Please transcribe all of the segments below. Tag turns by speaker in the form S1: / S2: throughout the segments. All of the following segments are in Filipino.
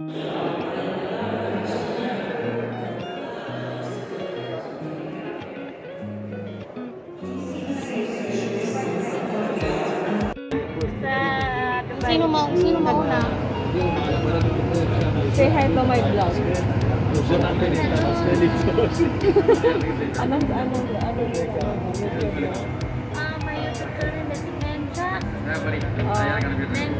S1: Sino mo sino mauna? Say hi to my vlog. Anong anong anong
S2: Ah, may YouTube channel na si Mencha. Mencha.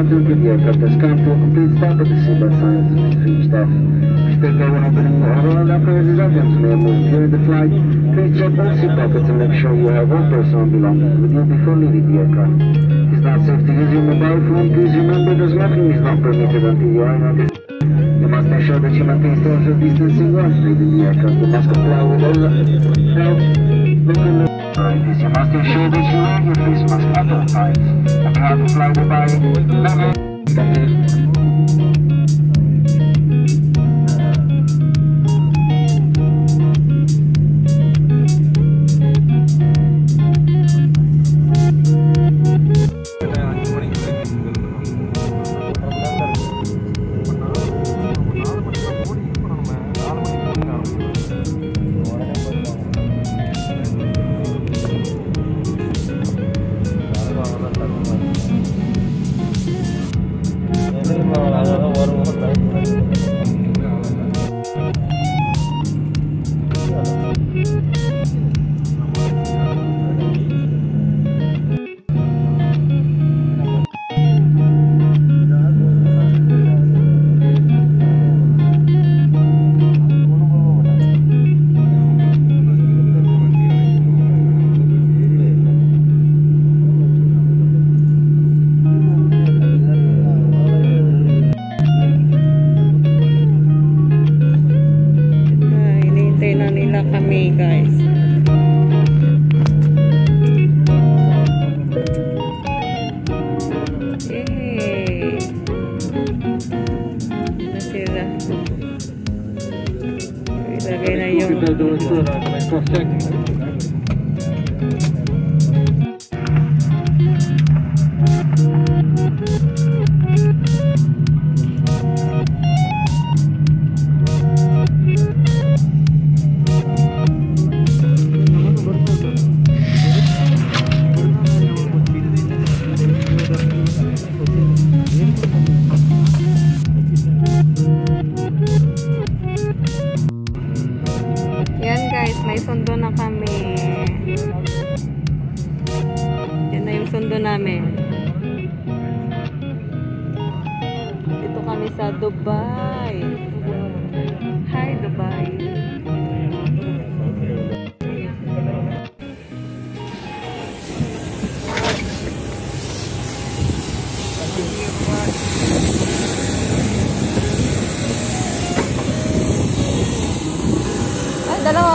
S2: with the aircraft has come to the seatbelt signs is reached off. Please take opening and after items may have moved during the flight. Please check all seat pockets and make sure you have all personal belongings with you before leaving the aircraft. It's not safe to use your mobile phone. Please remember that smoking is not permitted until you are in a. You must ensure that you maintain social distancing once leaving the aircraft. You must comply with all health regulations. You must ensure that you wear your face mask at all times. You have to fly Dubai. Never.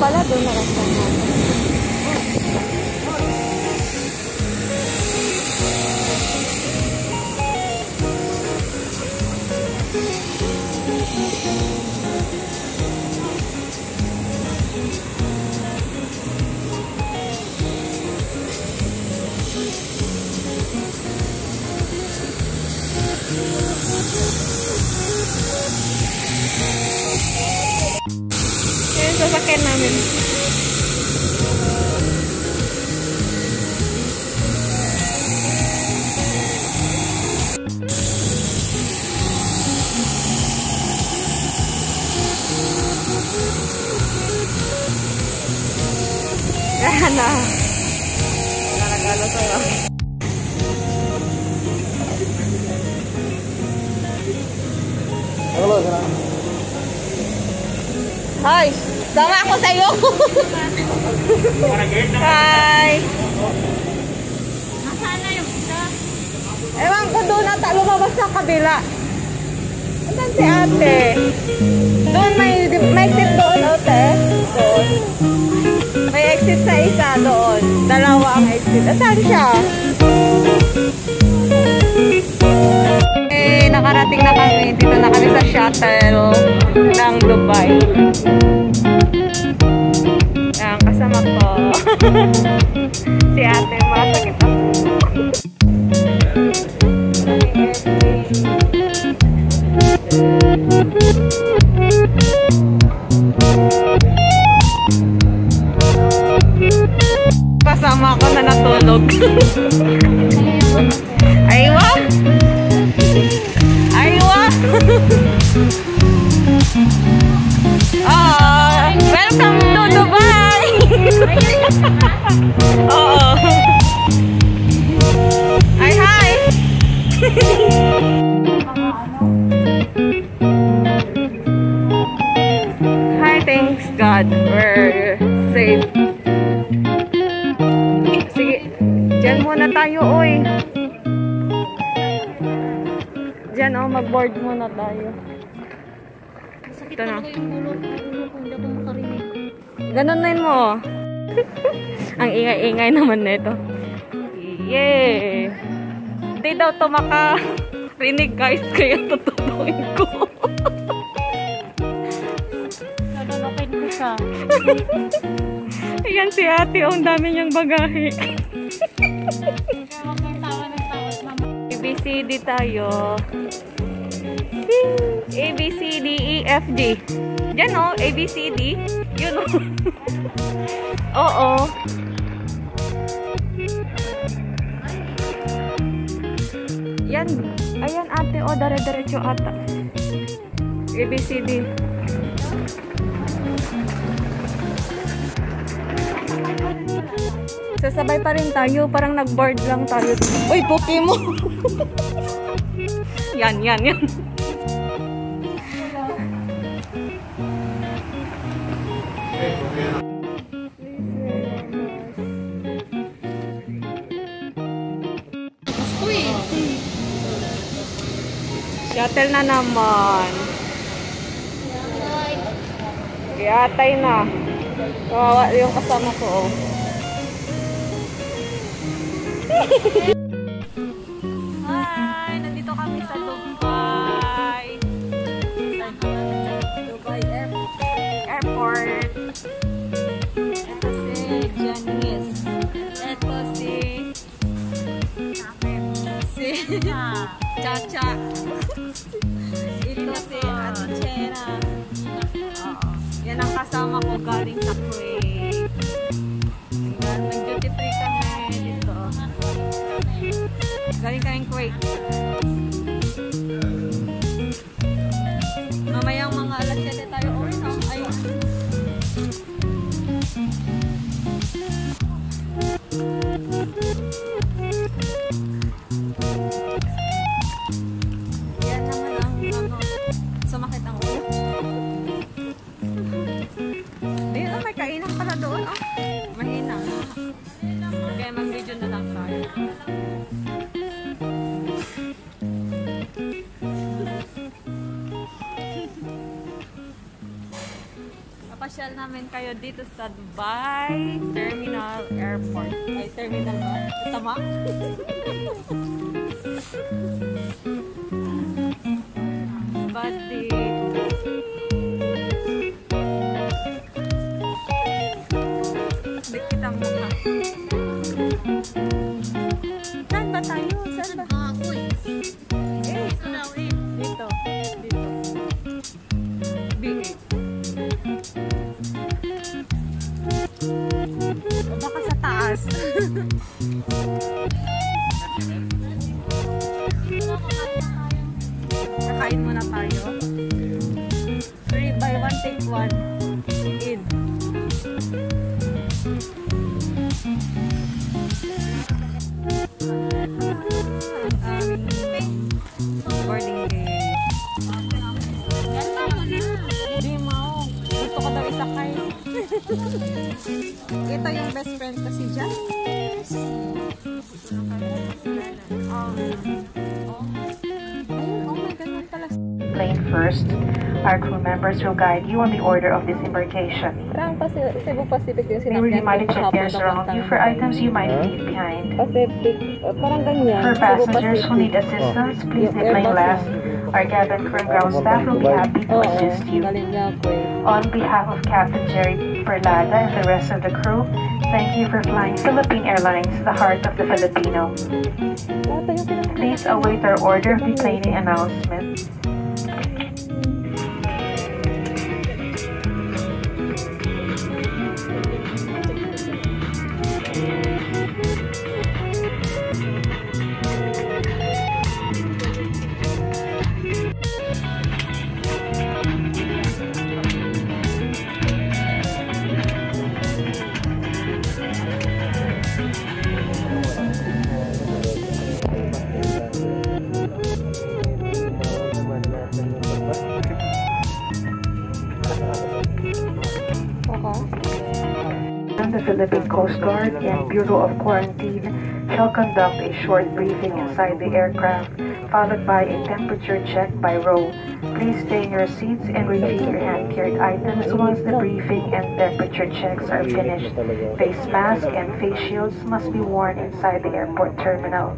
S1: Ay, dalawa sasakyan namin. Yan na. Wala nagalo sa'yo. Hi! Sama ako sa'yo! Hi!
S3: Nasaan na yung isa?
S1: Ewan ko doon ata lumabas sa kabila. Andan si ate? Doon may, may exit doon, ate. Doon. May exit sa isa doon. Dalawa ang exit. Asan siya? Eh, nakarating na kami. Dito na kami sa shuttle ng Dubai. Yan, kasama ko. si ate, masakit ako. Kasama ko na natulog. Aywa! Aywa! oh, to Dubai! Oo. Hi, hi! hi, thanks God. We're safe. Sige, dyan muna tayo, oy. Dyan, oh, mag-board muna tayo.
S3: Masakit
S1: na.
S3: talaga yung ulo. Ulo ko, hindi ako makarinig.
S1: Ganunin mo. oh. Ang ingay-ingay naman nito. Yay! Hindi daw to makarinig guys, kaya tututuin ko.
S3: Nalalakin ko siya.
S1: Ayan si ate, oh, ang dami niyang bagahe. ABCD tayo. A, B, C, D, E, F, G. Diyan oh, A, B, C, D. Yun oh. Oo. Yan. Ayan ate, oh, dare-diretso ata. A, B, C, D. Sasabay pa rin tayo, parang nag-board lang tayo. Uy, puki mo! yan, yan, yan. Shuttle na naman. Kiyatay na. Kawawa yung kasama ko. Oh. Hi! Nandito kami sa Dubai. Dubai Air Airport. Ito si Janice. Ito si... Si... Chacha. Yan ang kasama ko galing sa Kuwait. Papasyal namin kayo dito sa Dubai Terminal Airport. Ay, terminal ba? Tama?
S4: Our crew members will guide you on the order of disembarkation.
S1: Parang Pasi- Cebu Pacific yung
S4: They will
S1: sinakyan
S4: remind
S1: ko
S4: check
S1: kahapon
S4: ears
S1: na
S4: around you for
S1: puntang
S4: items you might leave behind.
S1: Pacific, uh, parang ganyan.
S4: For
S1: Cebu
S4: passengers who
S1: Pacific.
S4: need assistance, please
S1: Yung
S4: deplane
S1: Airbus
S4: last. Our cabin crew and ground staff will be happy to
S1: Oo,
S4: assist you.
S1: galing nga ako eh.
S4: On behalf of Captain Jerry Perlada and the rest of the crew, thank you for flying Philippine Airlines, the heart of the Filipino.
S1: Ito yung pinaka-
S4: Please await our order of deplaning announcement. Coast Guard and Bureau of Quarantine shall conduct a short briefing inside the aircraft, followed by a temperature check by row. Please stay in your seats and retrieve your hand-carried items once the briefing and temperature checks are finished. Face mask and face shields must be worn inside the airport terminal.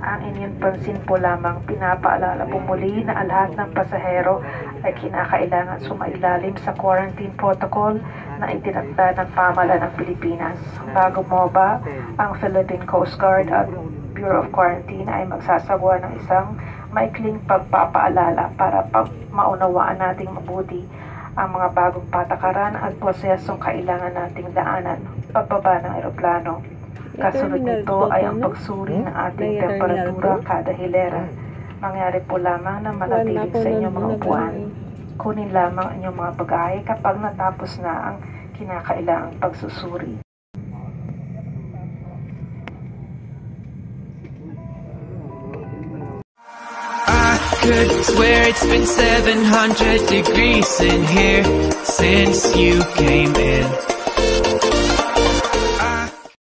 S4: Ang inyong pansin po lamang pinapaalala po muli na lahat ng pasahero ay kinakailangan sumailalim sa quarantine protocol na itinakda ng pamalan ng Pilipinas. Bago mo ba, ang Philippine Coast Guard at Bureau of Quarantine ay magsasagawa ng isang maikling pagpapaalala para pag maunawaan nating mabuti ang mga bagong patakaran at prosesong kailangan nating daanan pagbaba ng eroplano. Kasunod nito ay ang pagsuri ng ating temperatura kada hilera. Mangyari po lamang na manatili sa inyong mga upuan. Kunin lamang ang inyong mga bagahe kapag natapos na ang kinakailangang pagsusuri.
S5: Could swear it's been 700 degrees in here since you came in.